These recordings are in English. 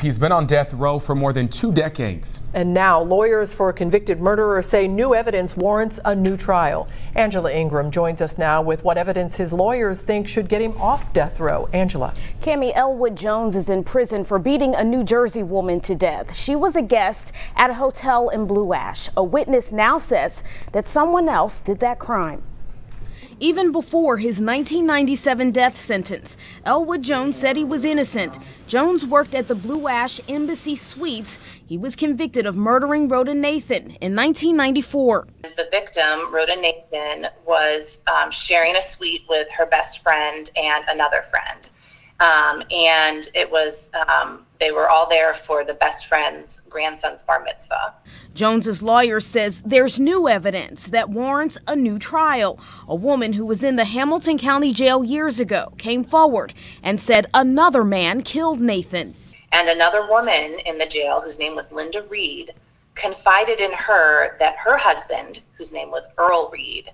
He's been on death row for more than two decades. And now lawyers for a convicted murderer say new evidence warrants a new trial. Angela Ingram joins us now with what evidence his lawyers think should get him off death row. Angela. Cami Elwood Jones is in prison for beating a New Jersey woman to death. She was a guest at a hotel in Blue Ash. A witness now says that someone else did that crime. Even before his 1997 death sentence, Elwood Jones said he was innocent. Jones worked at the Blue Ash Embassy Suites. He was convicted of murdering Rhoda Nathan in 1994. The victim, Rhoda Nathan, was um, sharing a suite with her best friend and another friend. Um, and it was um, they were all there for the best friend's grandson's bar mitzvah. Jones's lawyer says there's new evidence that warrants a new trial. A woman who was in the Hamilton County Jail years ago came forward and said another man killed Nathan. And another woman in the jail, whose name was Linda Reed, confided in her that her husband, whose name was Earl Reed,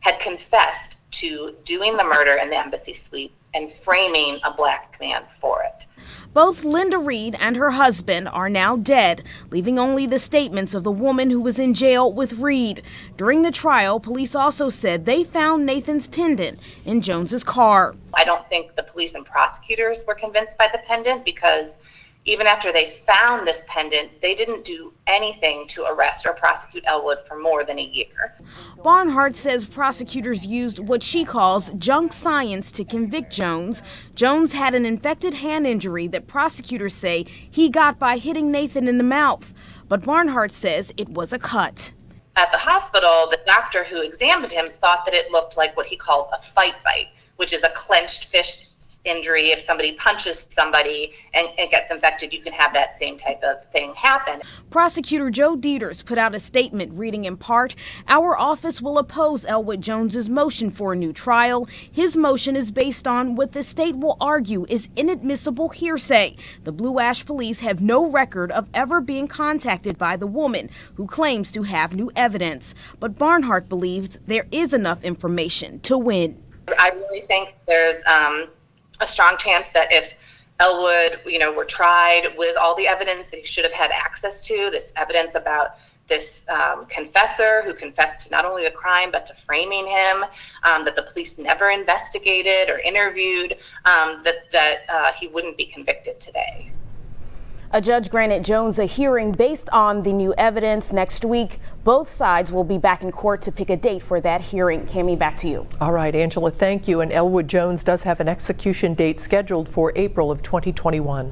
had confessed to doing the murder in the embassy suite and framing a black man for it. Both Linda Reed and her husband are now dead, leaving only the statements of the woman who was in jail with Reed. During the trial, police also said they found Nathan's pendant in Jones's car. I don't think the police and prosecutors were convinced by the pendant because even after they found this pendant, they didn't do anything to arrest or prosecute Elwood for more than a year. Barnhart says prosecutors used what she calls junk science to convict Jones. Jones had an infected hand injury that prosecutors say he got by hitting Nathan in the mouth. But Barnhart says it was a cut. At the hospital, the doctor who examined him thought that it looked like what he calls a fight bite, which is a clenched fist injury, if somebody punches somebody and, and, gets infected, you can have that same type of thing happen. Prosecutor Joe Deters put out a statement reading in part, Our office will oppose Elwood Jones's motion for a new trial. His motion is based on what the state will argue is inadmissible hearsay. The Blue Ash police have no record of ever being contacted by the woman who claims to have new evidence. But Barnhart believes there is enough information to win. I really think there's um, a strong chance that if Elwood, you know, were tried with all the evidence that he should have had access to, this evidence about this um, confessor who confessed to not only the crime but to framing him, um, that the police never investigated or interviewed, um, that that uh, he wouldn't be convicted today. A judge granted Jones a hearing based on the new evidence next week. Both sides will be back in court to pick a date for that hearing. Cami, back to you. All right, Angela, thank you. And Elwood Jones does have an execution date scheduled for April of 2021.